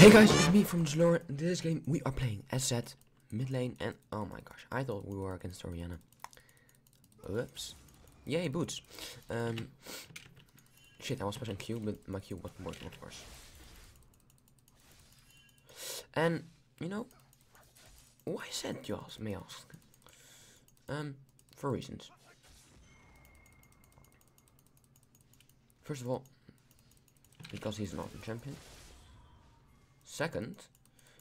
Hey guys, it's me from Zlor. In this game, we are playing as Zed, mid lane, and oh my gosh, I thought we were against Orianna. Oops. Yay, boots. Um, shit, I was pressing Q, but my Q wasn't working, of course. And, you know, why is that, you ask, may ask? Um, for reasons. First of all, because he's not a champion. Second,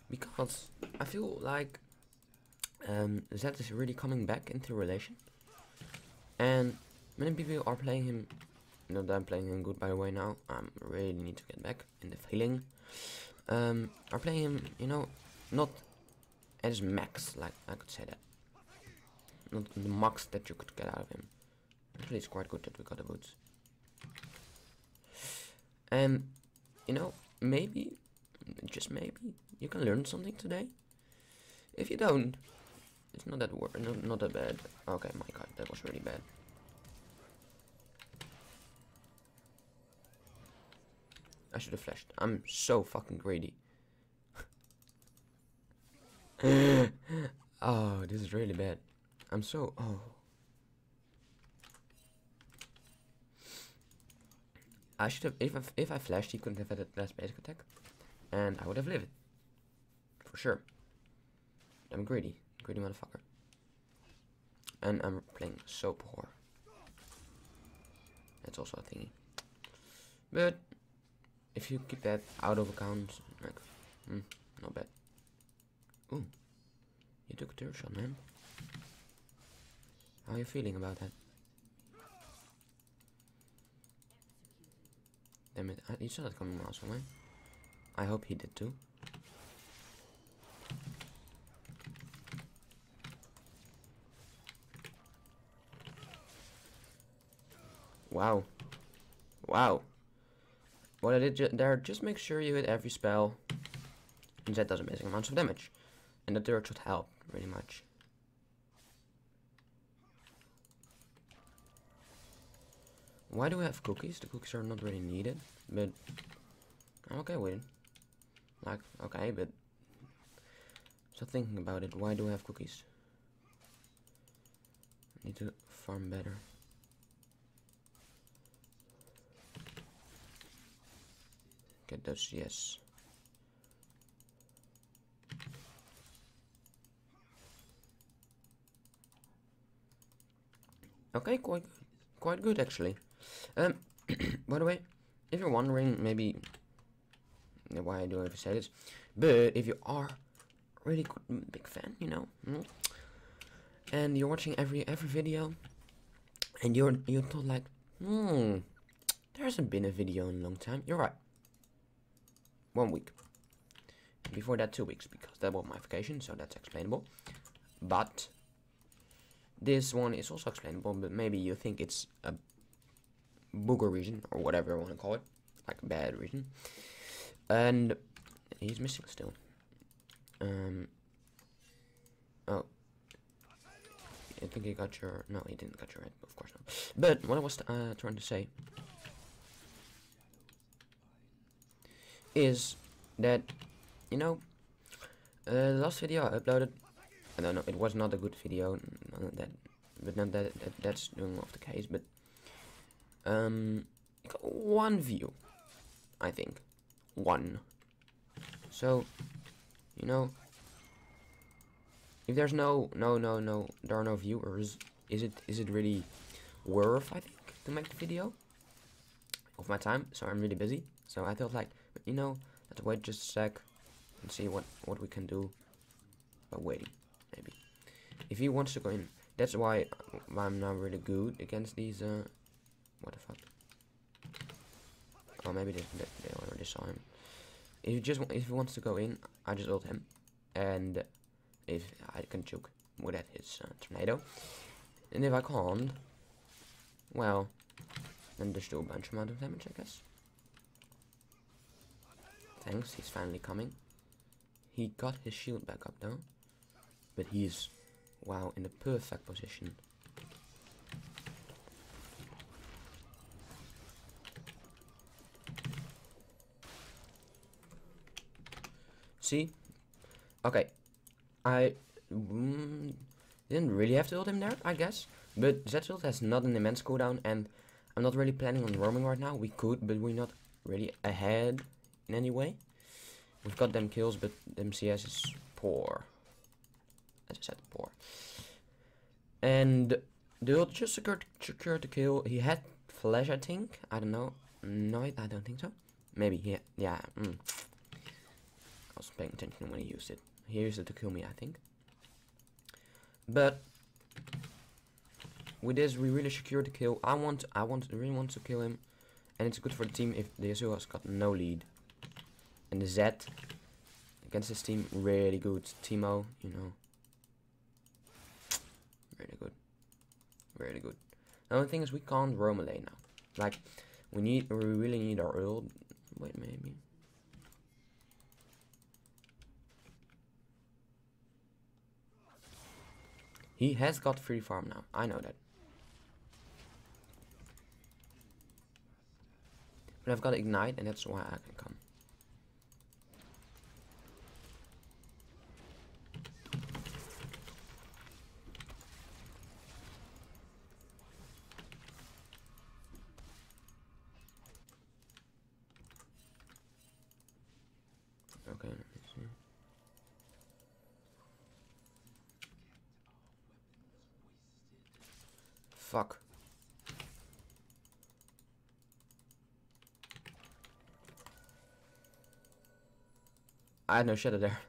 because I feel like um, Zed is really coming back into relation. And many people are playing him, not that I'm playing him good by the way now, I really need to get back in the feeling. Um, are playing him, you know, not as max, like I could say that. Not the max that you could get out of him. Actually, it's quite good that we got the boots. And, you know, maybe just maybe you can learn something today. If you don't, it's not that wor not, not that bad. Okay, my god, that was really bad. I should have flashed. I'm so fucking greedy. oh, this is really bad. I'm so oh. I should have if I, if I flashed, he couldn't have had a last basic attack and I would have lived. For sure. I'm greedy. Greedy motherfucker. And I'm playing so poor. That's also a thingy. But if you keep that out of account, like, mm, not bad. Ooh, you took a turret shot, man. How are you feeling about that? Damn it, I, you saw that coming miles away. I hope he did too. Wow. Wow. What I did ju there, just make sure you hit every spell. And that does amazing amounts of damage. And the turret should help, really much. Why do we have cookies? The cookies are not really needed, but I'm okay with it. Like, okay, but... So thinking about it, why do I have cookies? I need to farm better. Get those, yes. Okay, quite. Quite good, actually. Um, by the way, if you're wondering, maybe why I do ever say this. But if you are really good, big fan, you know, mm, and you're watching every every video, and you're you're thought like, hmm, there hasn't been a video in a long time. You're right. One week. Before that, two weeks because that was my vacation, so that's explainable. But this one is also explainable, but maybe you think it's a booger reason or whatever you want to call it, like a bad reason. And he's missing still. Um. Oh. I think he got your. No, he didn't got your head. Of course not. But what I was uh, trying to say is that you know uh, the last video I uploaded. I don't know. It was not a good video. That, but not that, that that's doing off the case. But um, one view, I think one. So, you know, if there's no, no, no, no, there are no viewers, is it, is it really worth, I think, to make the video of my time? So I'm really busy. So I thought like, you know, let's wait just a sec and see what, what we can do by waiting, maybe. If he wants to go in, that's why I'm not really good against these, uh, what the fuck? Oh, maybe they, they already saw him. If he just if he wants to go in, I just ult him, and if I can choke with that his uh, tornado, and if I can't, well, then just do a bunch amount of damage, I guess. Thanks, he's finally coming. He got his shield back up though, but he's wow in the perfect position see. Okay. I mm, didn't really have to ult him there, I guess. But ult has not an immense cooldown and I'm not really planning on roaming right now. We could, but we're not really ahead in any way. We've got them kills, but MCS is poor. As I said, poor. And the ult just secured, secured the kill. He had flash, I think. I don't know. No, I don't think so. Maybe, yeah. Yeah. Mm. I was paying attention when he used it. He used it to kill me, I think. But with this, we really secured the kill. I want, I want, really want to kill him, and it's good for the team if the Yasuo has got no lead. And the Z against this team, really good. Teemo, you know, really good, really good. The only thing is we can't roam lane now. Like, we need, we really need our ult. Wait, maybe. He has got free farm now. I know that. But I've got ignite and that's why I can come. Okay, let me see. Fuck. I had no shadow there.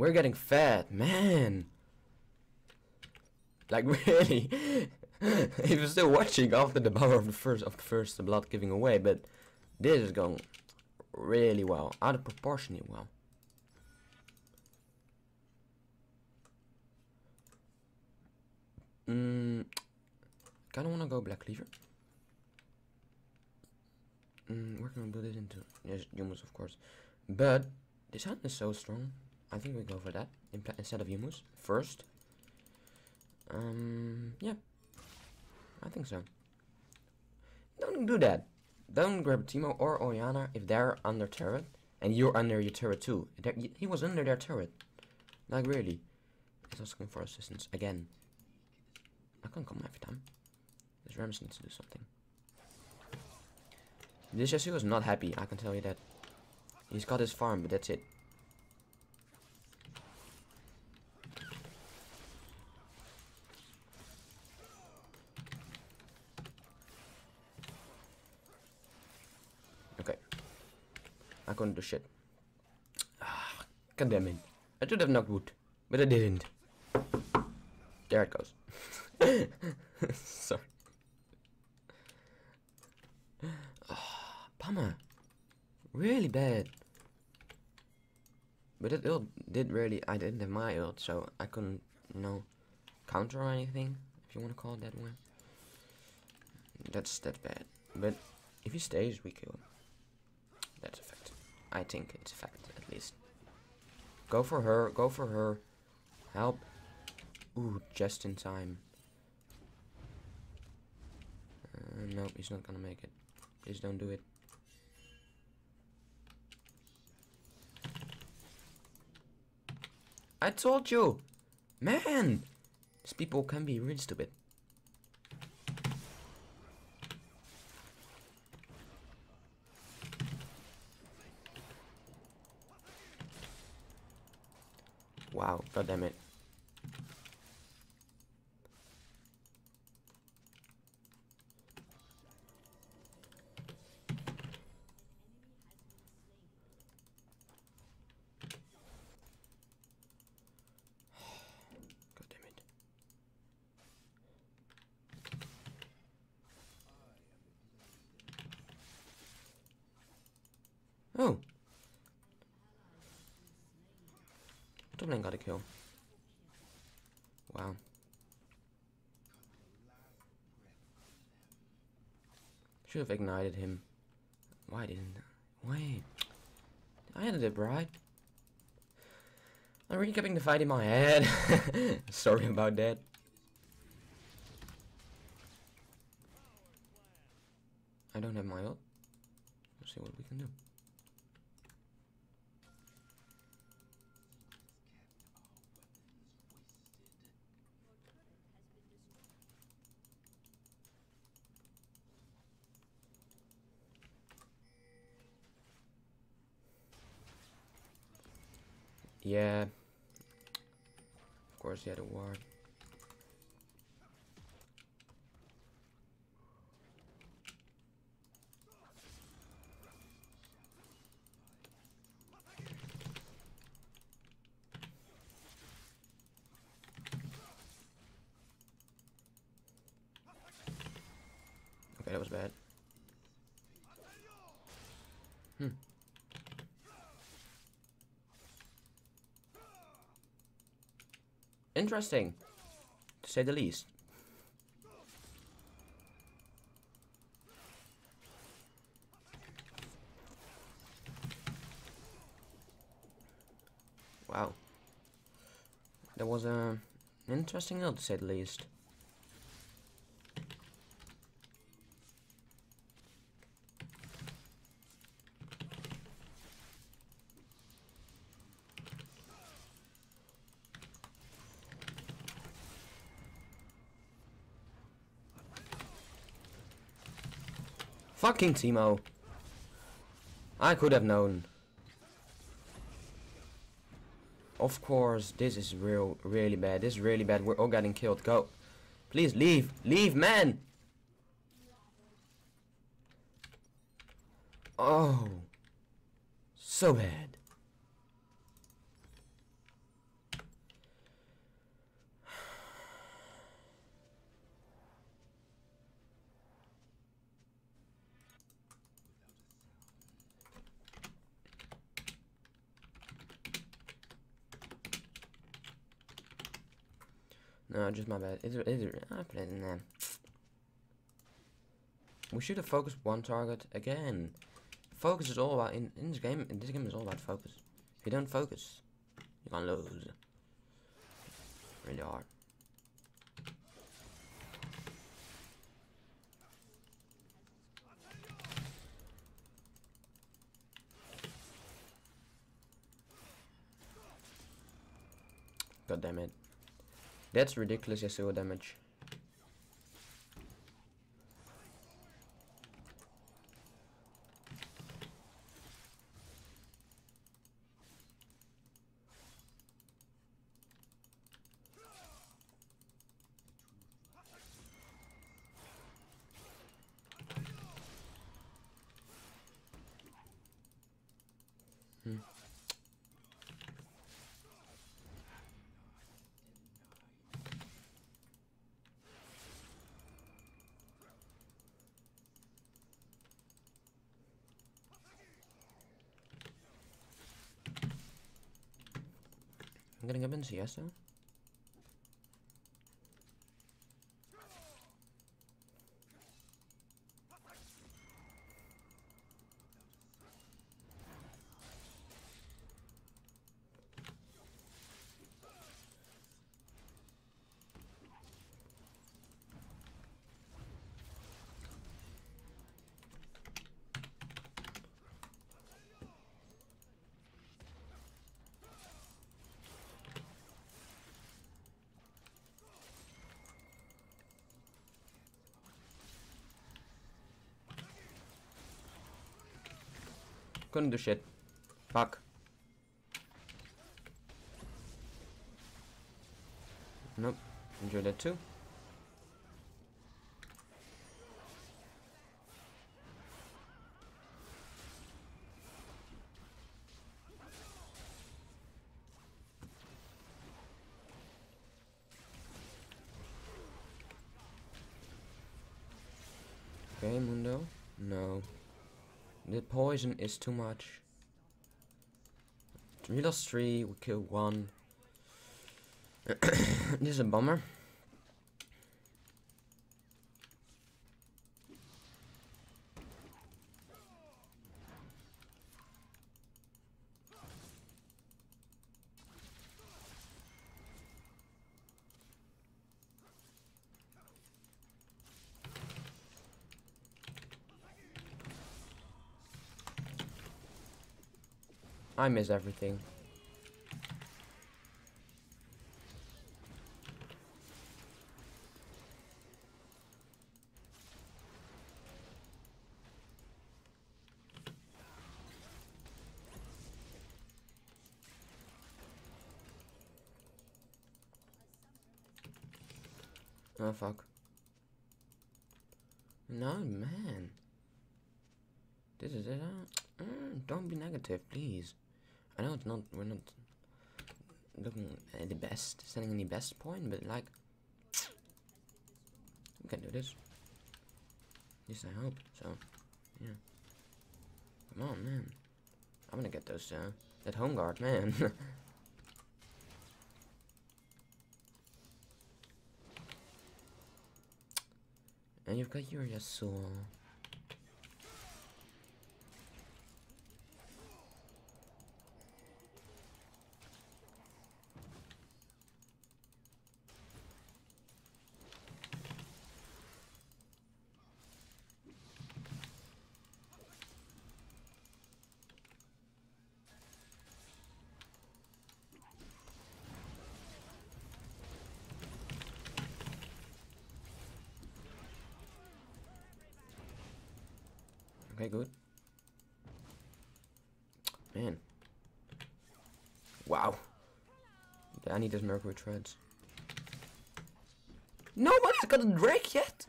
We're getting fat, man. Like really, he was still watching after the power of the first of the first blood giving away, but this is going really well, out of proportionally well. Mm, kind of want to go Black Cleaver. Mm, we're gonna do this into yes, Youmuu's of course, but this hunt is so strong. I think we go for that instead of Youmuu's first. Um, yeah, I think so. Don't do that. Don't grab Teemo or Orianna if they're under turret and you're under your turret too. They're, he was under their turret. Like really. He's asking for assistance again. I can't come every time. This Rammus needs to do something. This Yasuo is not happy, I can tell you that. He's got his farm, but that's it. I couldn't do shit. Ah, God damn it. I should have knocked wood, but I didn't. There it goes. Sorry. Oh, bummer. Really bad. But it ult did really, I didn't have my ult, so I couldn't, you know, counter or anything, if you want to call it that way. That's, that bad. But if he stays, we kill him. That's a fact. I think it's a fact, at least. Go for her, go for her. Help. Ooh, just in time. Uh, no, he's not gonna make it. Please don't do it. I told you! Man! These people can be really stupid. Wow, god damn it. God damn it. Top lane got a kill. Wow. Should have ignited him. Why didn't I? Wait. I ended it right. I'm recapping the fight in my head. Sorry about that. I don't have my ult. Let's see what we can do. Yeah. Of course, he had a ward. Okay, that was bad. Hmm. Interesting, to say the least. Wow. That was a interesting note to say the least. Fucking Teemo. I could have known. Of course, this is real, really bad. This is really bad. We're all getting killed. Go. Please leave. Leave, man. Oh. So bad. No, just my bad. Is it? Is it? I put it in there. We should have focused one target again. Focus is all about in in this game. In this game is all about focus. If you don't focus, you're gonna lose. Really hard. God damn it. That's ridiculous Yasuo damage. Hmm. I'm getting up Couldn't do shit. Fuck. Nope. Enjoy that too. is too much. We lost three, we killed one. this is a bummer. I miss everything. Oh fuck. No man. This is it. Uh, mm, don't be negative, please. I know it's not. We're not looking at the best, sending any best point, but like we can do this. At least I hope. So, yeah. Come on, man. I'm gonna get those. Uh, that home guard, man. and you've got your Yasuo. Okay, good. Man. Wow. I need those Mercury treads. Nobody's got a Drake yet!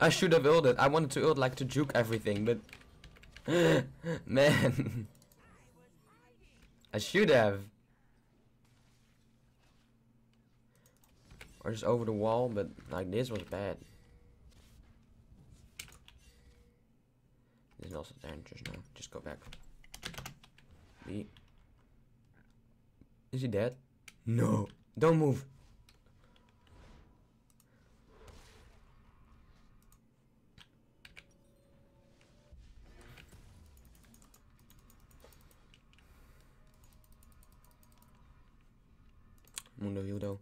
I should have ulted. I wanted to ult like to juke everything, but... Man. I should have. Or just over the wall, but like this was bad. This is also dangerous now. Just go back. Is he dead? No. Don't move. Mundo Yudo.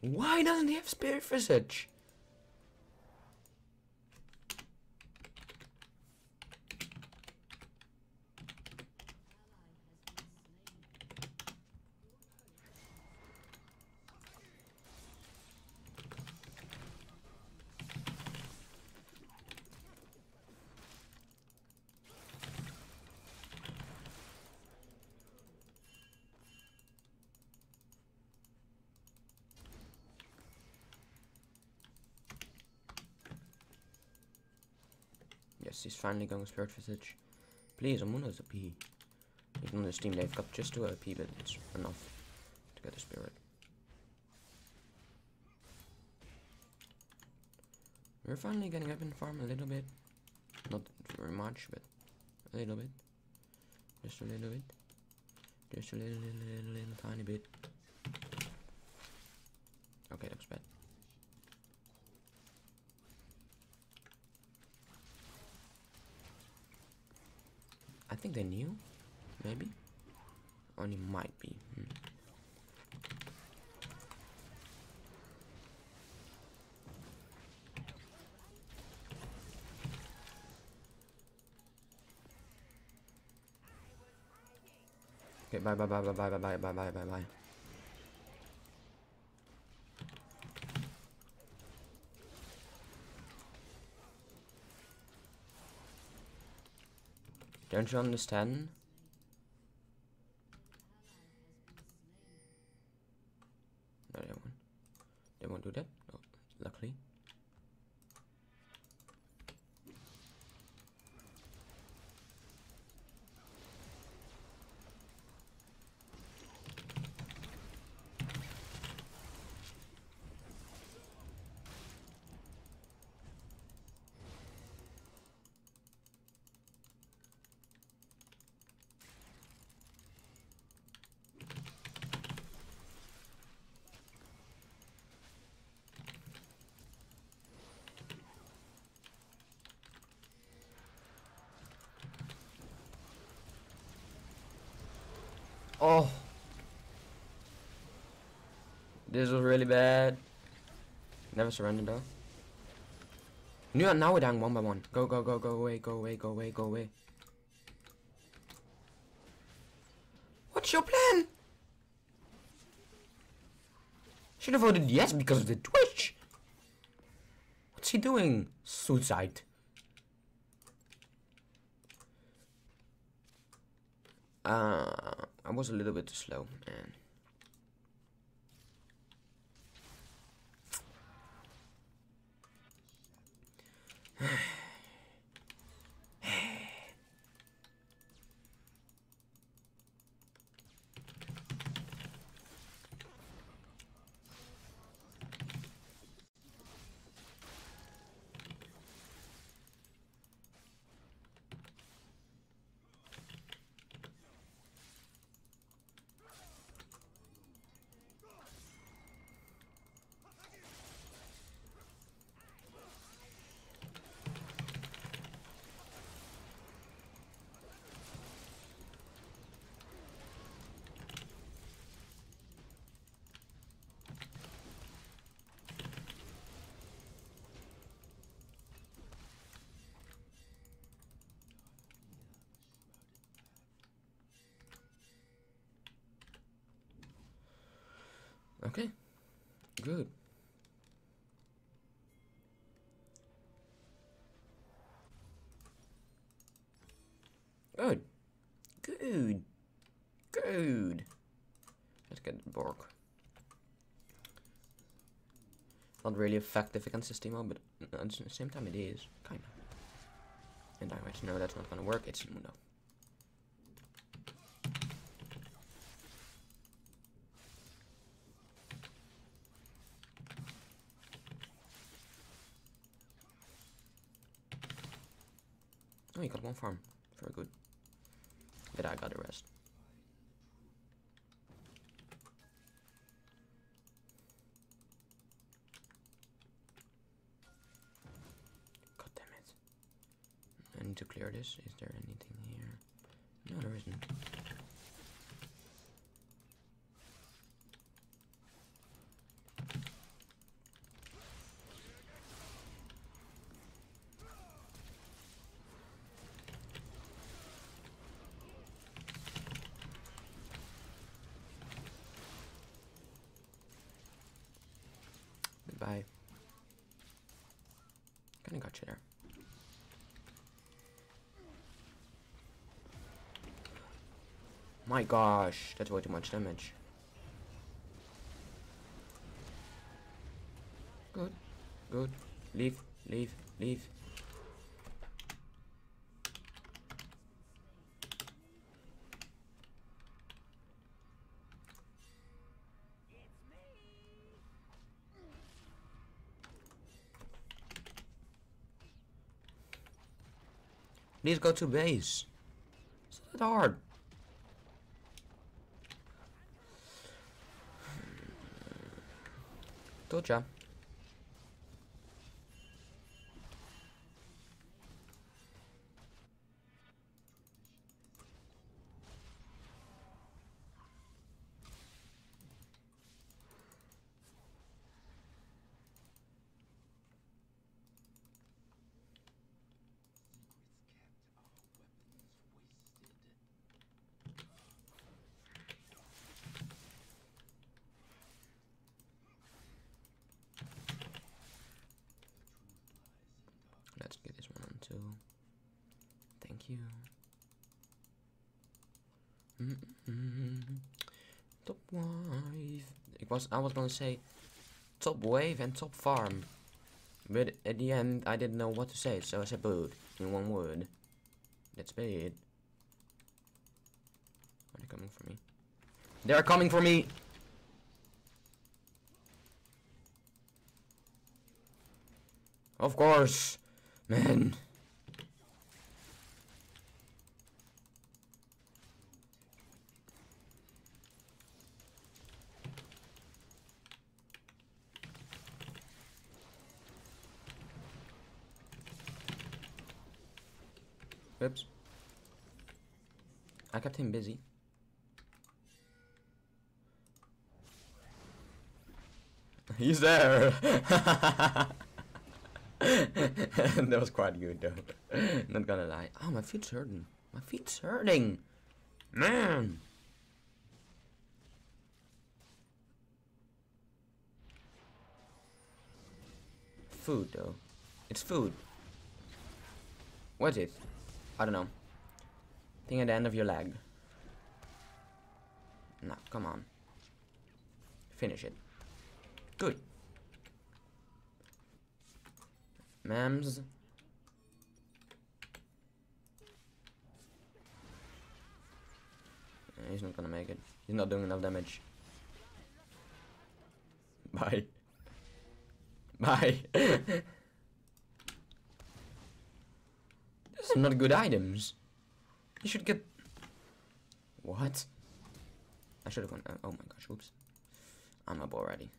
Why doesn't he have Spirit Visage? Yes, he's finally going Spirit Visage. Please, I'm Amuna's a P. Even on this team, they've got just two AP, but it's enough to get a Spirit. We're finally getting up in farm a little bit. Not very much, but a little bit. Just a little bit. Just a little, little, little, little tiny bit. Okay, that was bad. Think they knew, maybe. Only might be. Hmm. Okay, bye bye bye bye bye bye bye bye bye bye Don't you understand? Oh. This was really bad. Never surrender though. Now, now we're down one by one. Go, go, go, go away, go away, go away, go away. What's your plan? Should have voted yes because of the Twitch. What's he doing? Suicide. Uh, I was a little bit too slow, man. Okay. Good. Good. Good. Good. Let's get the Borg. Not really effective against this Teemo, but at the same time it is. Kinda. And I right, no, that's not gonna work. It's Mundo. Oh, you got one farm. Very good. But I got the rest. God damn it. I need to clear this. Is there anything here? No, there isn't. Goodbye. You there. My gosh, that's way too much damage. Good, good. Leave, leave, leave. Please go to base. It's not hard. Told ya. Let's get this one on too. Thank you. Mm-mm. Top wave. Ik was, I was gonna say top wave and top farm. But at the end, I didn't know what to say, so I said both in one word. That's bad. Are they coming for me? They're coming for me! Of course! Man. Oops. I kept him busy. He's there! that was quite good though. Not gonna lie. Oh, my feet's hurting. My feet's hurting! Man! Food though. It's food. What is it? I don't know. Thing at the end of your leg. No, come on. Finish it. Good. Mams. Uh, He's not gonna make it. He's not doing enough damage. Bye. Bye. Are not good items. You should get... What? I should have gone... Uh, oh my gosh, whoops. I'm up already.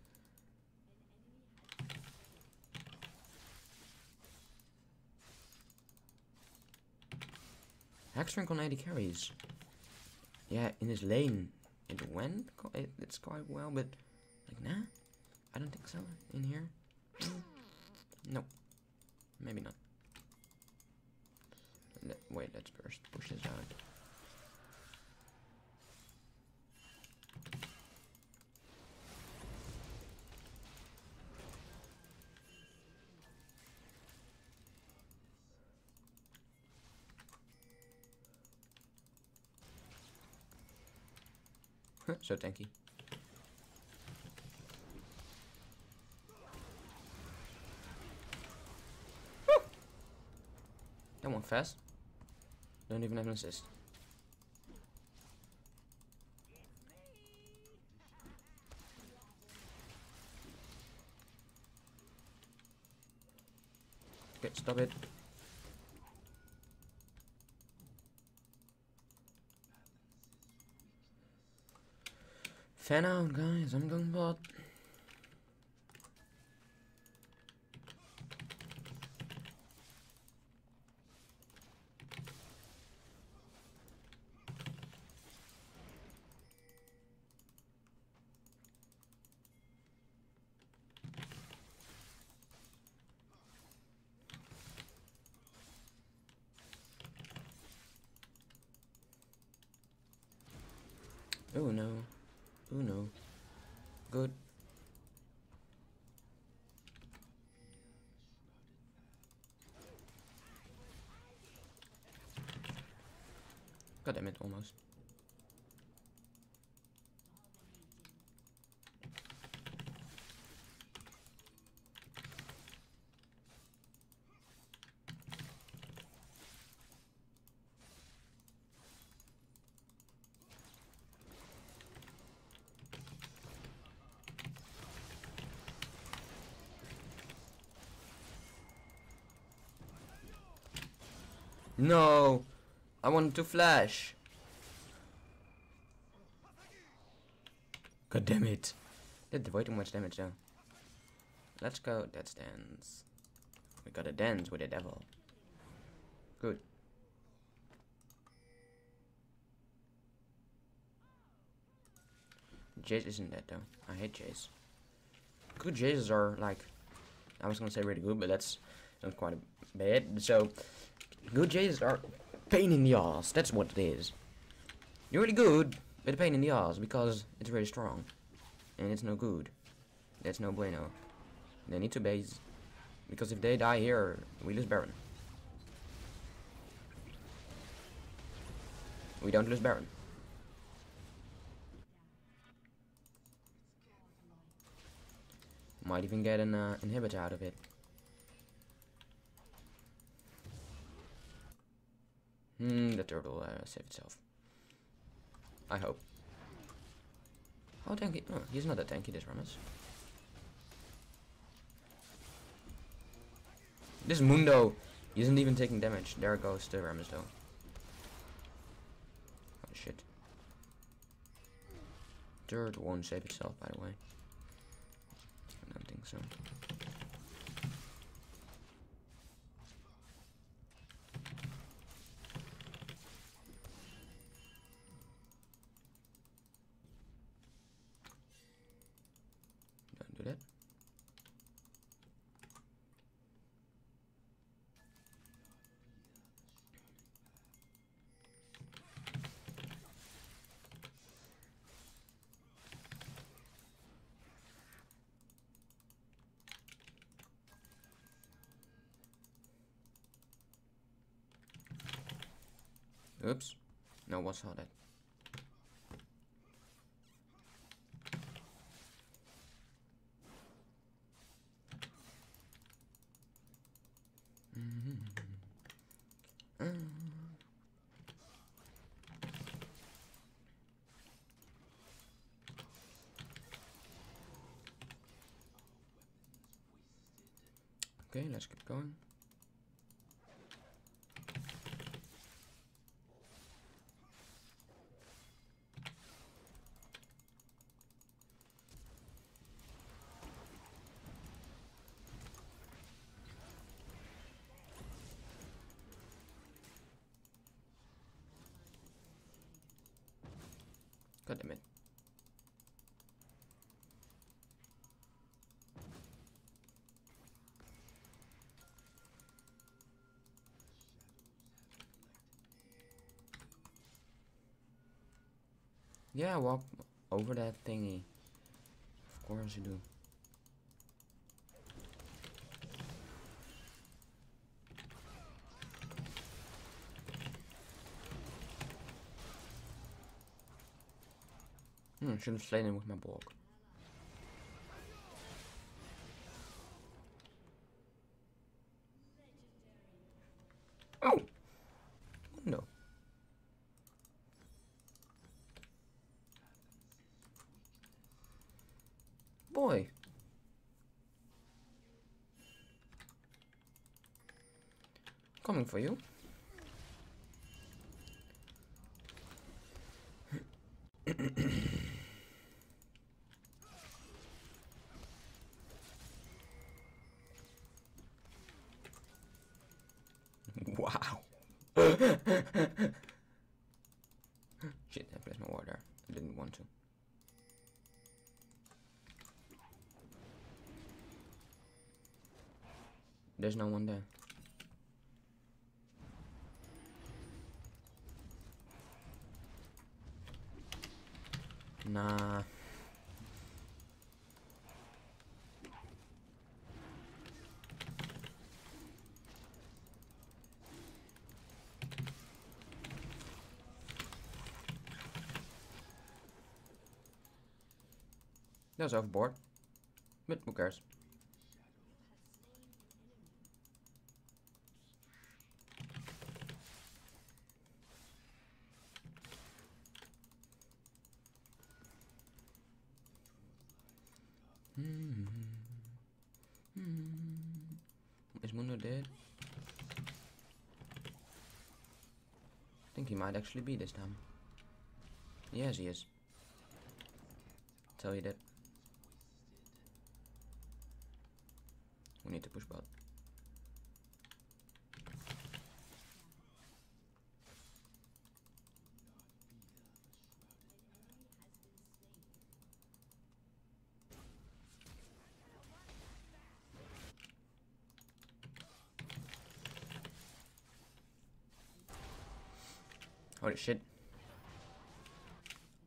Hexrank on AD carries. Yeah, in his lane it went. It, it's quite well, but like nah, I don't think so. In here, nope, maybe not. Wait, let's first push this out. so tanky. Woo! That went fast. Don't even have an assist. Okay, stop it. Fan out, guys. I'm going bot. Oh no. Oh no. Good. God damn it, almost. No! I wanted to flash. God damn it. Did way too much damage though. Let's go Death's Dance. We gotta dance with the devil. Good. Jace isn't dead though. I hate Jace. Good Jaces are like, I was gonna say really good, but that's not quite a bad. So, Good Jays are pain in the ass. That's what it is. You're really good, but a pain in the ass because it's very strong. And it's no good. That's no bueno. They need to base. Because if they die here, we lose Baron. We don't lose Baron. Might even get an uh, inhibitor out of it. Hmm, the turtle will uh, save itself. I hope. How tanky? Oh, he's not that tanky, this Rammus. This Mundo isn't even taking damage. There goes the Rammus though. Oh shit. Turtle won't save itself, by the way. I don't think so. One saw that. Okay, let's keep going. God damn it. Yeah, walk over that thingy. Of course you do. Hmm, should have slain him with my block. Oh! No. Boy. Coming for you. wow. Shit, I placed my water. I didn't want to. There's no one there. Nah. That was overboard. But who cares? Hmm. Is Mundo dead? I think he might actually be this time. Yes, he is. Tell you that. We need to push bot. Holy shit.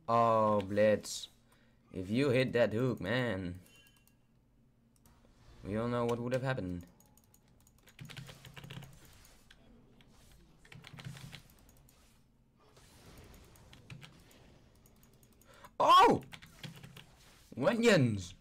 Oh, Blitz. If you hit that hook, man. We don't know what would have happened. Oh! Wenions!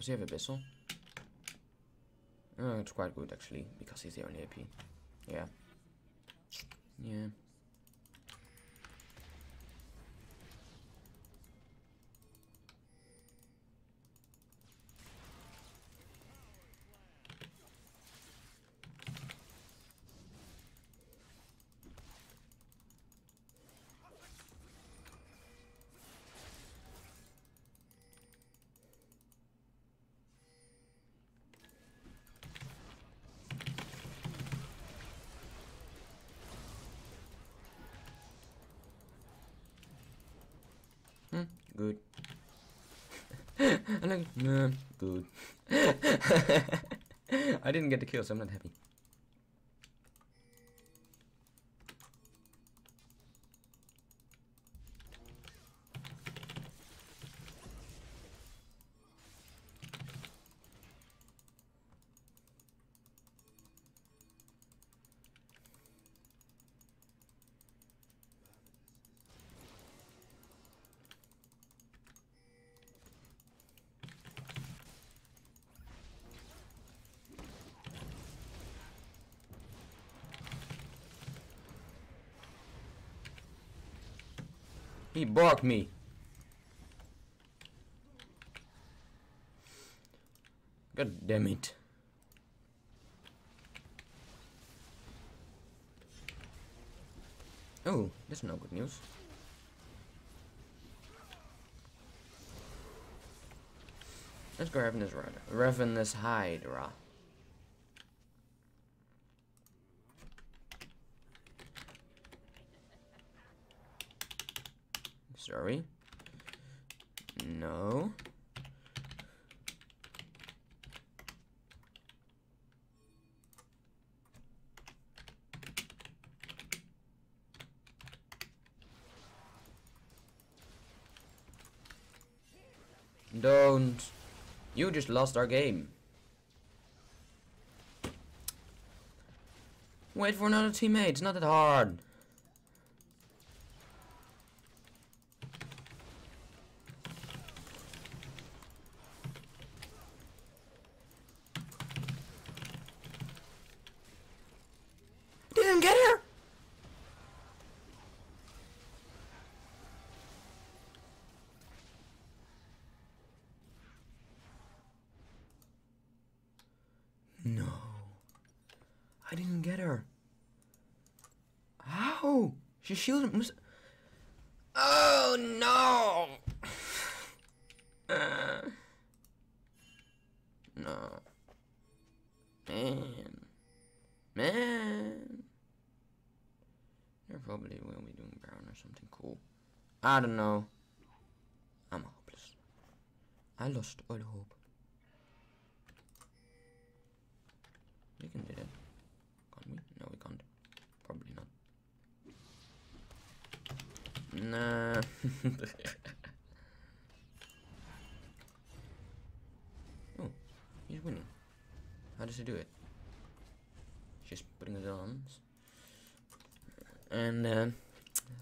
Does he have Abyssal? Oh, it's quite good actually, because he's the only AP. Yeah. Yeah. Hmm, good. Nah, good. I didn't get the kill, so I'm not happy. He barked me. God damn it. Oh, that's no good news. Let's go Ravenous. Ravenous Hydra. Sorry. No. Don't. You just lost our game. Wait for another teammate. It's not that hard. Get her. No. I didn't get her. How? She shielded something cool. I don't know. I'm hopeless. I lost all hope. We can do that. Can't we? No, we can't. Probably not. Nah. oh, he's winning. How does he do it? Just putting his arms. And uh,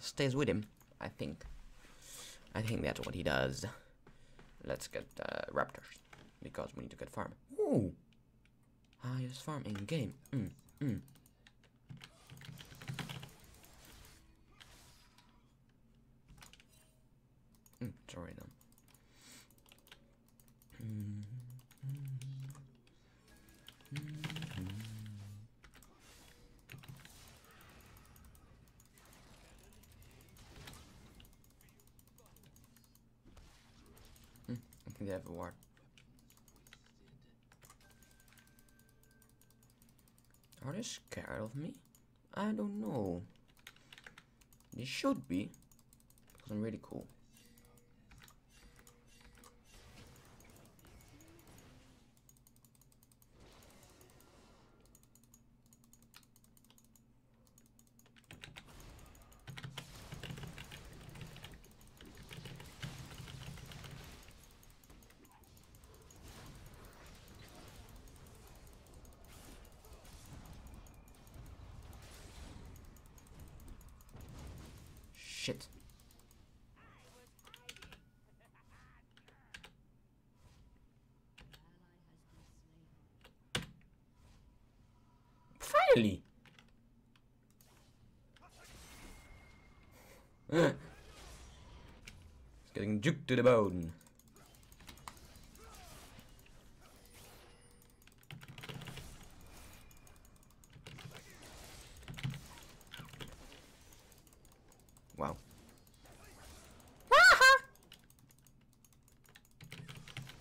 stays with him, I think. I think that's what he does. Let's get uh, raptors. Because we need to get farm. Ooh! Highest farm in game. Mm, mm. Mm, sorry then. Mm, ward. Are they scared of me? I don't know. They should be. Because I'm really cool. Shit. Finally! it's juked to the bone. Wow.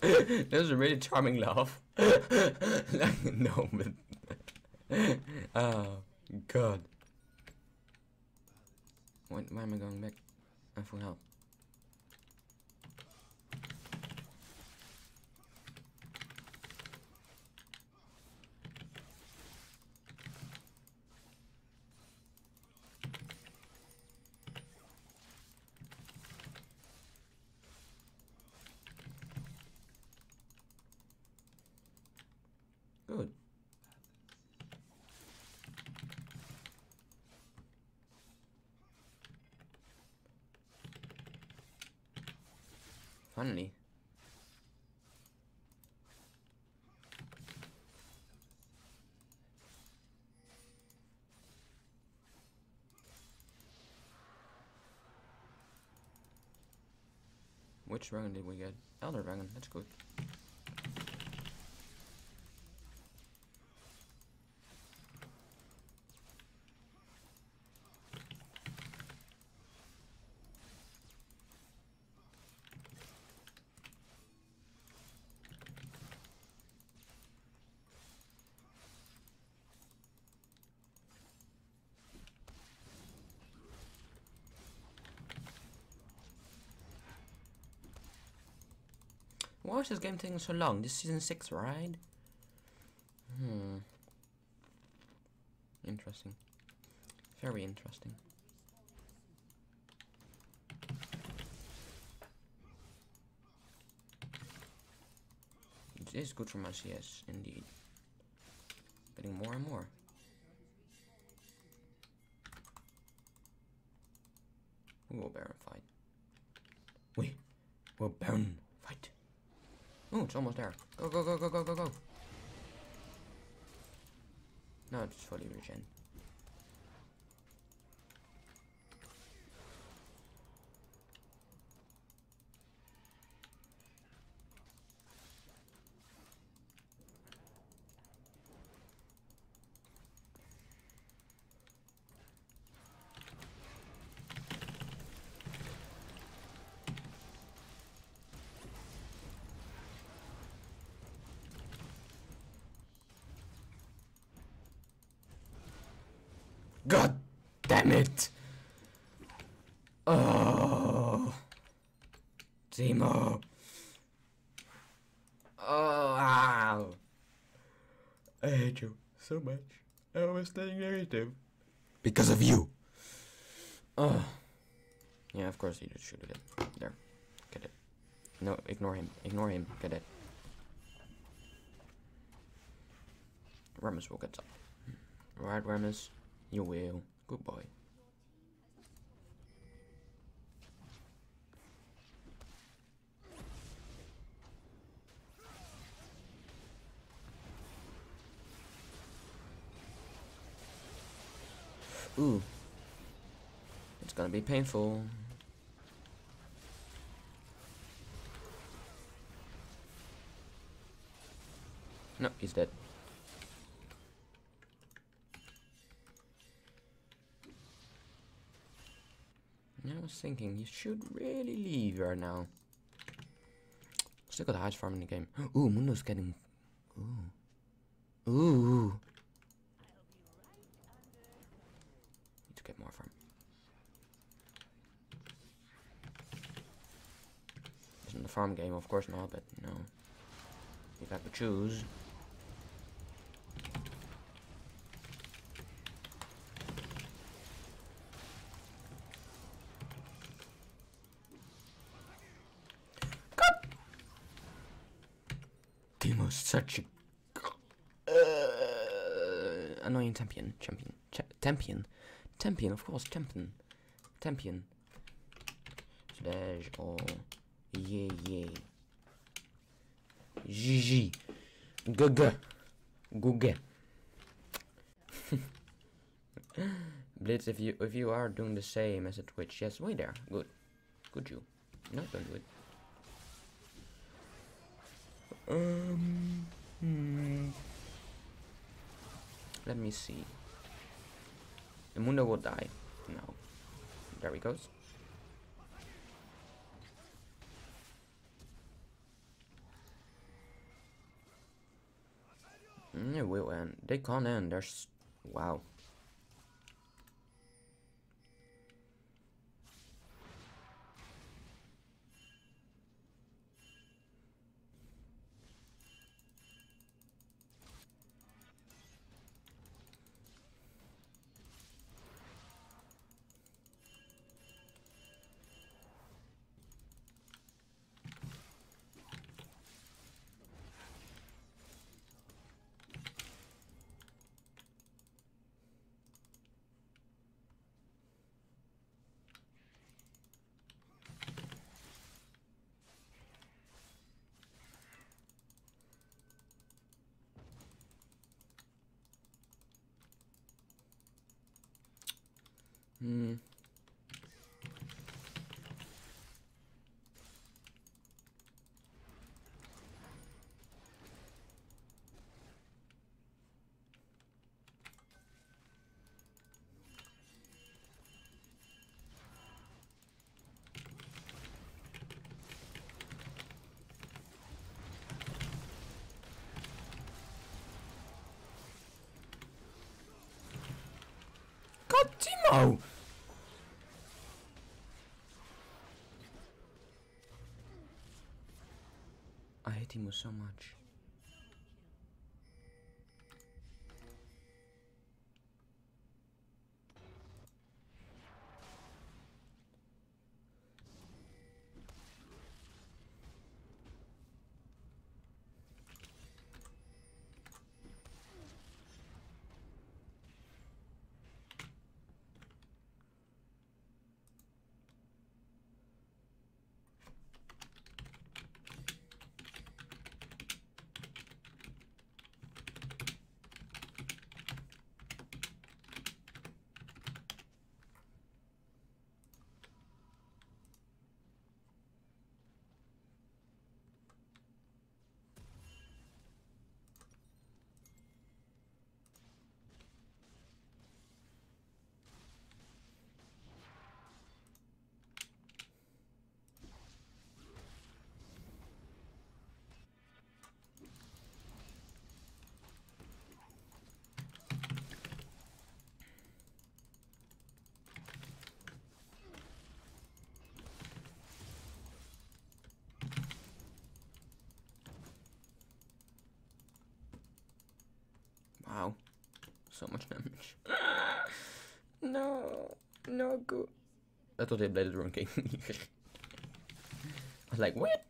that was a really charming laugh. no, but. oh, God. Why, why am I going back? I full help. Finally. Which dragon did we get? Elder dragon, that's good. Why is this game taking so long? This season 6, right? Hmm. Interesting. Very interesting. It is good for my CS, indeed. Getting more and more. Ooh, Baron fight. Wait. Well, Baron Oh, it's almost there. Go, go, go, go, go, go, go. No, it's fully regen. God damn it! Oh, Teemo. Oh, ow. I hate you so much. I was staying negative. Because of you. Oh. Yeah, of course he just shoot it. There. Get it. No, ignore him. Ignore him. Get it. Rammus will get some. Right, Rammus? You will. Good boy. Ooh. It's gonna be painful. No, he's dead. I was thinking, you should really leave right now. Still got the highest farm in the game. Ooh, Mundo's getting... Ooh. Ooh. Need to get more farm. Isn't the farm game? Of course not, but you know. You got to choose. Teemo's such a uh, annoying champion, champion, Ch champion, champion. Of course, champion, champion. Slash oh yeah yeah. GG. GG. GG. Blitz, if you if you are doing the same as a Twitch, yes, wait there. Good. Good you. No, don't do it. Um, hmm. Let me see. The Mundo will die. No. There he goes. Mm, it will end. They can't end. There's... Wow. Teemo! I hate him so much. Wow. So much damage. no. No good. I thought they played the wrong game. I was like, what?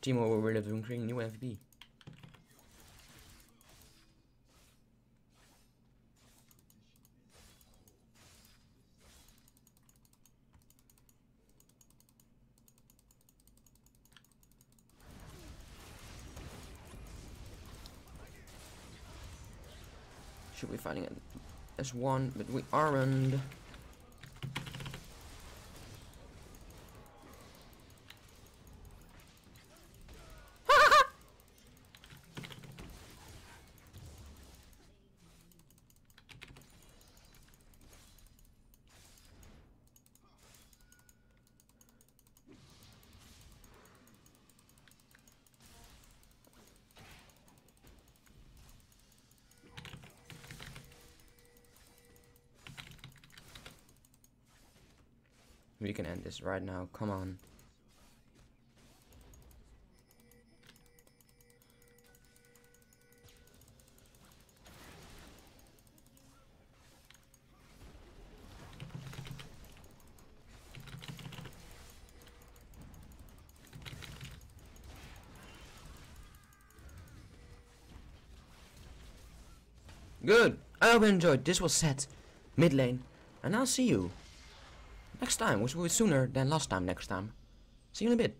Teemo will really Ruin King, new MVP. Should be fighting it as one, but we aren't. This right now. Come on. Good. I hope you enjoyed. This was Zed mid lane, and I'll see you next time, which will be sooner than last time next time. See you in a bit.